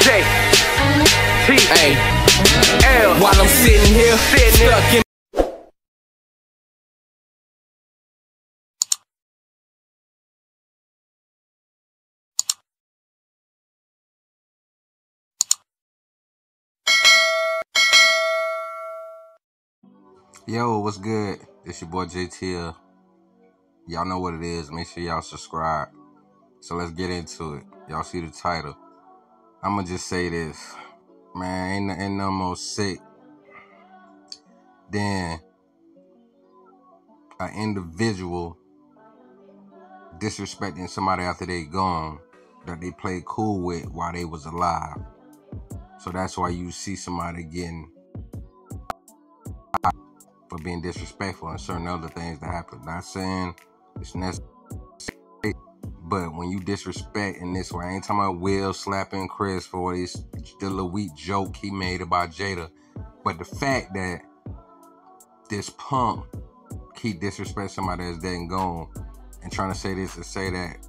J T Hey, L. while I'm sitting here, Sitting stuck in Yo, what's good? It's your boy JTL. Y'all know what it is. Make sure y'all subscribe. So let's get into it. Y'all see the title. I'ma just say this. Man, ain't, no- more sick than an individual disrespecting somebody after they gone that they played cool with while they was alive. So that's why you see somebody getting for being disrespectful and certain other things that happen. Not saying it's necessary, but when you disrespect in this way, I ain't talking about Will slapping Chris for this the little weak joke he made about Jada, but the fact that this punk keep disrespecting somebody that's dead and gone and trying to say this to say that,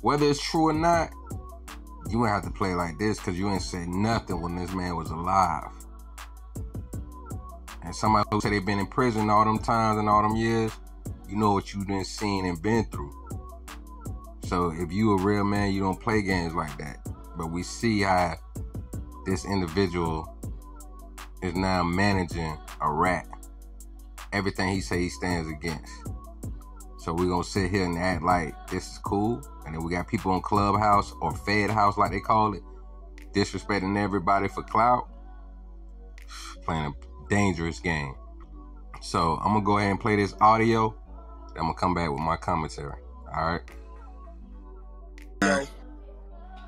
whether it's true or not, you ain't have to play like this because you ain't said nothing when this man was alive. And somebody who say they been in prison all them times and all them years, you know what you done seen and been through. So if you a real man, you don't play games like that. But we see how this individual is now managing a rat. Everything he say he stands against. So we gonna sit here and act like this is cool. And then we got people on Clubhouse or Fed House like they call it, disrespecting everybody for clout. Playing a dangerous game. So I'm gonna go ahead and play this audio. I'm gonna come back with my commentary. All right.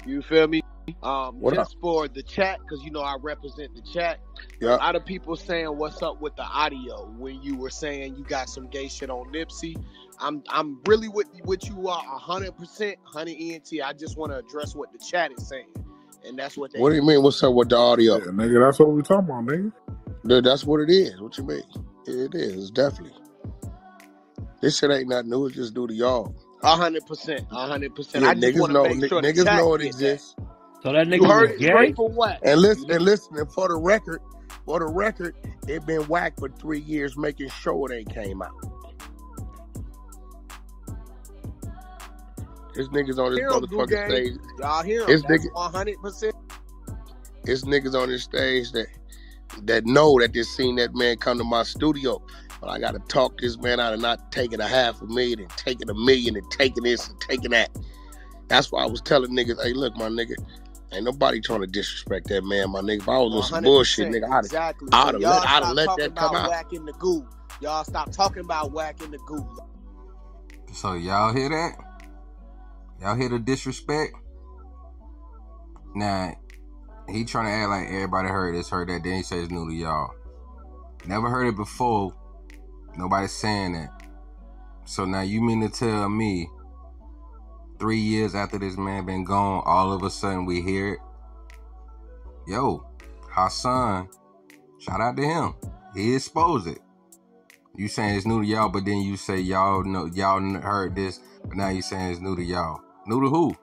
You feel me? Um, What just for the chat, because you know I represent the chat. Yeah. A lot of people saying, "What's up with the audio?" When you were saying you got some gay shit on Nipsey, I'm I'm really with with you are hundred percent, honey ent. I just want to address what the chat is saying, and that's what they. What do you mean? What's up with the audio? Yeah, nigga, that's what we talking about, nigga. Dude, That's what it is. What you mean? It is. It's definitely. This shit ain't nothing new. It's just due to y'all. Hundred percent, hundred percent. Yeah, I just niggas want to know. make sure niggas know it get exists. So that That. nigga You heard was it gay? straight from what? And listen, and listen. And for the record, for the record, it been whacked for three years, making sure it ain't came out. There's niggas on this Hear 'em, motherfucking Gang. stage. Y'all hear him? It's nigga- one hundred percent. It's niggas on this stage that that know that they seen that man come to my studio. But I gotta talk this man out of not taking a half a million and taking a million and taking this and taking that. That's why I was telling niggas, hey, look, my nigga, ain't nobody trying to disrespect that man, my nigga. If I was on some bullshit, nigga, I'd exactly. I'd So have y'all let, I'd have stop let talking that come about out. whacking the goo. Y'all stop talking about whacking the goo. So y'all hear that? Y'all hear the disrespect? Now, he trying to act like everybody heard this, heard that. Then he says new to y'all. Never heard it before. Nobody's saying that. So now you mean to tell me three years after this man been gone, all of a sudden we hear it? Yo, Hassan, shout out to him. He exposed it. You saying it's new to y'all, but then you say y'all know y'all heard this, but now you saying it's new to y'all. New to who?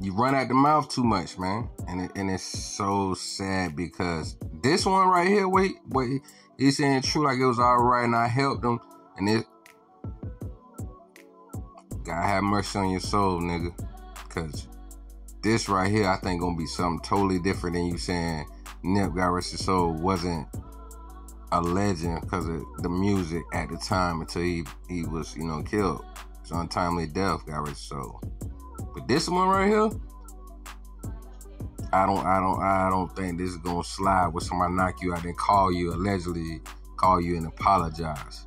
You run out the mouth too much, man, and it, and it's so sad because this one right here, wait, wait, he's saying true like it was all right, and I helped him, and it. God have mercy on your soul, nigga, because this right here, I think gonna be something totally different than you saying Nip God rest soul wasn't a legend because of the music at the time until he he was you know killed. It's untimely death, God rest his soul. But this one right here, I don't I don't I don't think this is gonna slide with somebody knock you out and call you allegedly call you and apologize.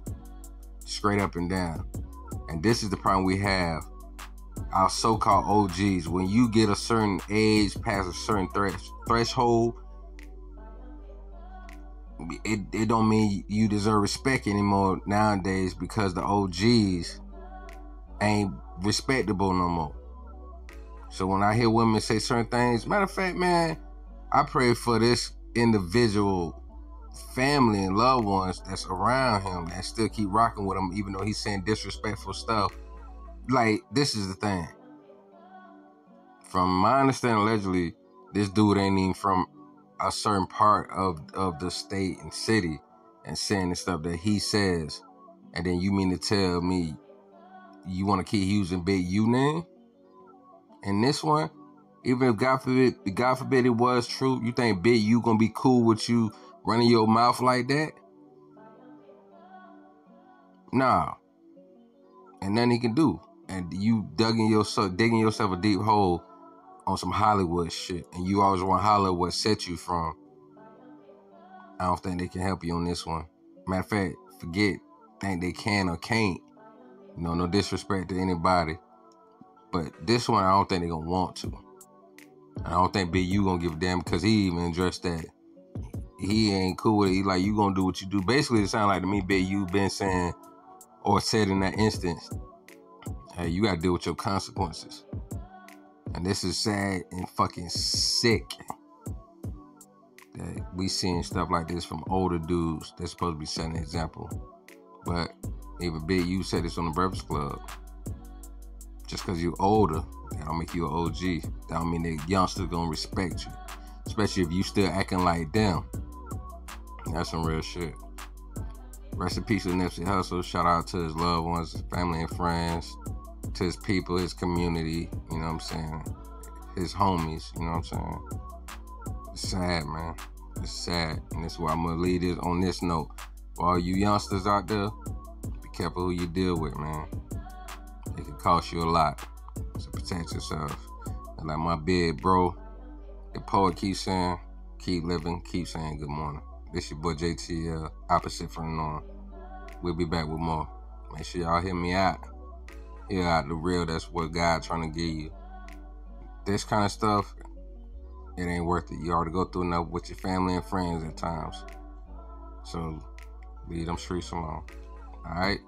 Straight up and down. And this is the problem we have. Our so-called OGs, when you get a certain age past a certain thresh, threshold, it, it don't mean you deserve respect anymore nowadays because the OGs ain't respectable no more. So when I hear women say certain things, matter of fact, man, I pray for this individual family and loved ones that's around him that still keep rocking with him, even though he's saying disrespectful stuff. Like, this is the thing. from my understanding, allegedly, this dude ain't even from a certain part of of the state and city, and saying the stuff that he says, and then you mean to tell me you want to keep using Big U name? And this one, even if God forbid, God forbid it was true, you think Big U gonna be cool with you running your mouth like that? Nah. And nothing he can do. And you digging yourself digging yourself a deep hole on some Hollywood shit. And you always want Hollywood set you from. I don't think they can help you on this one. Matter of fact, forget think they can or can't. You know, no disrespect to anybody. But this one I don't think they're gonna want to. I don't think Big U gonna give a damn because he even addressed that. He ain't cool with it. Like you gonna do what you do. Basically, it sound like to me, Big U been saying or said in that instance, hey, you gotta deal with your consequences. And this is sad and fucking sick that we seeing stuff like this from older dudes that's supposed to be setting an example. But even Big U said this on the Breakfast Club. Just because you're older, that don't make you an OG. That don't mean that youngsters gonna respect you. Especially if you still acting like them. That's some real shit. Rest in peace to Nipsey Hussle. Shout out to his loved ones, his family and friends, to his people, his community, you know what I'm saying? His homies, you know what I'm saying? It's sad, man. It's sad. And that's why I'm gonna leave this on this note. For all you youngsters out there, be careful who you deal with, man. Cost you a lot. So protect yourself. And like my big bro, the poet keeps saying, keep living, keep saying good morning. This your boy JTL, uh, opposite from norm. We'll be back with more. Make sure y'all hear me out. Hear out the real, that's what God trying to give you. This kind of stuff, it ain't worth it. You already go through enough with your family and friends at times. So leave them streets alone. Alright?